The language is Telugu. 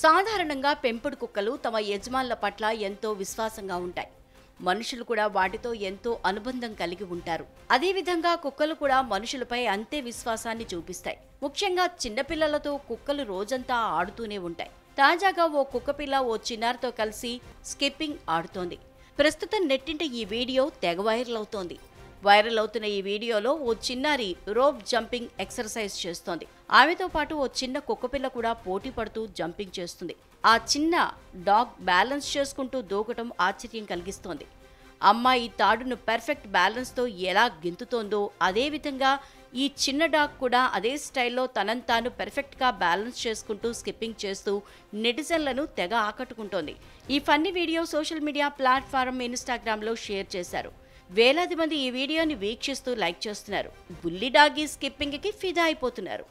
సాధారణంగా పెంపుడు కుక్కలు తమ యజమానుల పట్ల ఎంతో విశ్వాసంగా ఉంటాయి. మనుషులు కూడా వాటితో ఎంతో అనుబంధం కలిగి ఉంటారు. అదేవిధంగా కుక్కలు కూడా మనుషులపై అంతే విశ్వాసాన్ని చూపిస్తాయి. ముఖ్యంగా చిన్నపిల్లలతో కుక్కలు రోజంతా ఆడుతూనే ఉంటాయి. తాజాగా ఓ కుక్కపిల్ల ఓ చిన్నారితో కలిసి స్కిప్పింగ్ ఆడుతోంది. ప్రస్తుతం నెట్టింట ఈ వీడియో తెగ వైరల్ అవుతోంది. వైరల్ అవుతున్న ఈ వీడియోలో ఓ చిన్నారి రోప్ జంపింగ్ ఎక్సర్సైజ్ చేస్తోంది. ఆమెతో పాటు ఓ చిన్న కుక్కపిల్ల కూడా పోటీ పడుతూ జంపింగ్ చేస్తుంది. ఆ చిన్న డాగ్ బ్యాలెన్స్ చేసుకుంటూ దూకటం ఆశ్చర్యం కలిగిస్తోంది. అమ్మాయి తాడును పెర్ఫెక్ట్ బ్యాలెన్స్తో ఎలా గెంతుతోందో అదేవిధంగా ఈ చిన్న డాగ్ కూడా అదే స్టైల్లో తనను తాను పెర్ఫెక్ట్గా బ్యాలెన్స్ చేసుకుంటూ స్కిప్పింగ్ చేస్తూ నెటిజన్లను తెగ ఆకట్టుకుంటోంది. ఈ funny video social media platform ఇన్స్టాగ్రామ్లో షేర్ చేశారు. వేలాది మంది ఈ వీడియోని వీక్షిస్తూ లైక్ చేస్తున్నారు. బుల్లి డాగీ స్కిప్పింగ్కి ఫిదా అయిపోతున్నారు.